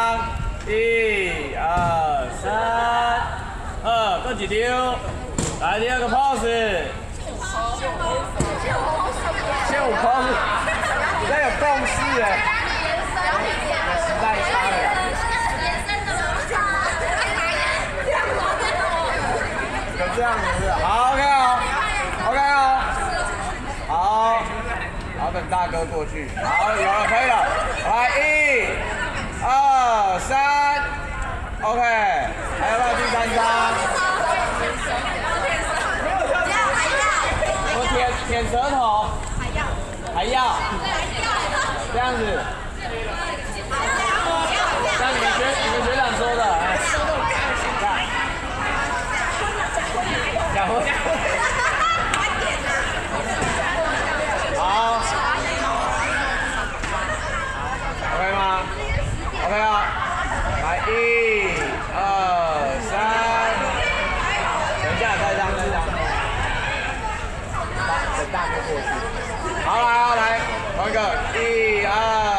三，一、二、三，二，多少丢？来第二个 pose。救猫！救猫！救猫！比较有共识哎。我。这样子是？好，OK 哈。OK 哈。好，好等大哥过去。好，有了，可以了。来一。二三 ok 还要不要第三张。不要还要我舔舔舌头。还要。还要。这样子。一、二、三等一下，再张再张，大，再大步过去，好，来好，来，王哥，一二。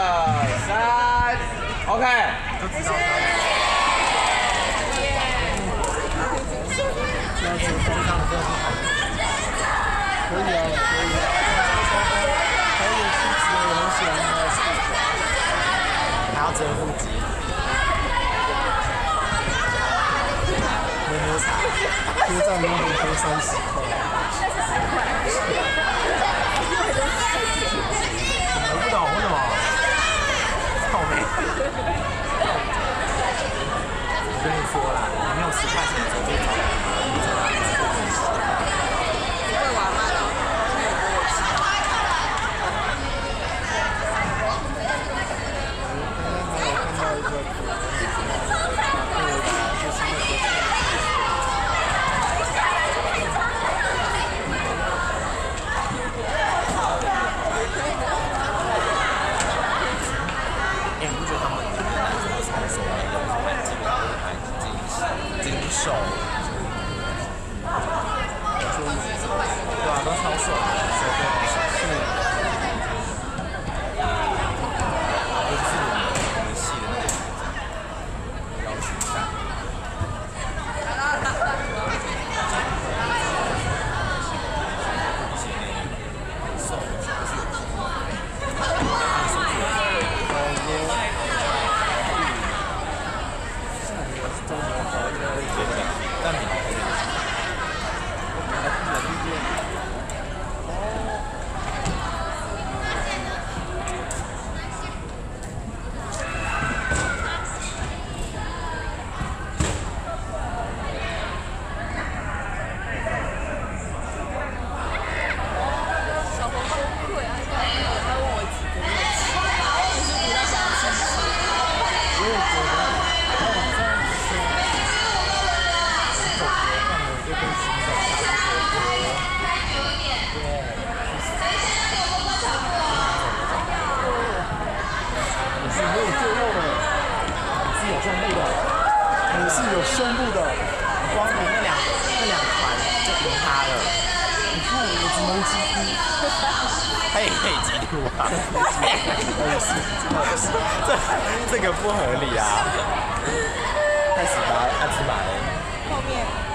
我每天三十块，跟你说啦，你没有十块钱，你直接跑。是哪后泡面？